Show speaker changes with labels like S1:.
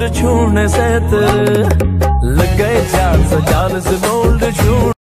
S1: bold छूने से तेरे लग गए चार सौ चालीस बोल्ड छू